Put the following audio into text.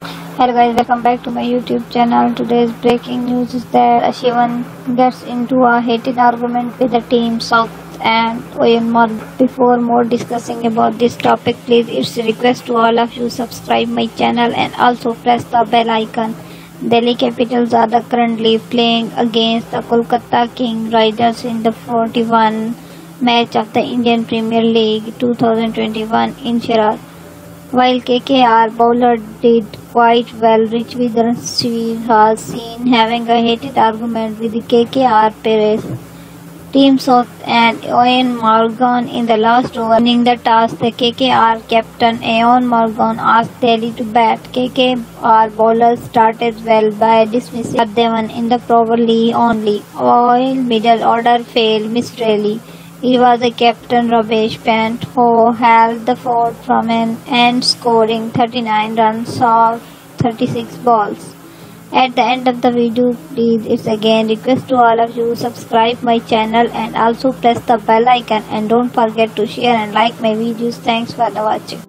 Hello guys, welcome back to my YouTube channel. Today's breaking news is that Ashwin gets into a heated argument with the Tim Southee and Eoin Morgan. Before more discussing about this topic, please it's a request to all of you subscribe my channel and also press the bell icon. Delhi Capitals are currently playing against the Kolkata Knight Riders in the 41 match of the Indian Premier League 2021 in Sharjah. While KKR bowler did quite well, Ravichandran Ashwin has seen having a heated argument with the KKR Perez. Tim Southee and Eoin Morgan in the last over. Winning the toss, the KKR captain Eoin Morgan asked Delhi to bat. KKR bowlers started well by dismissing Dhawan in the probably only. While middle order failed miserably. It was the captain Rishabh Pant who held the fort from an end scoring 39 runs off 36 balls. At the end of the video, please it's again request to all of you subscribe my channel and also press the bell icon and don't forget to share and like my videos. Thanks for the watching.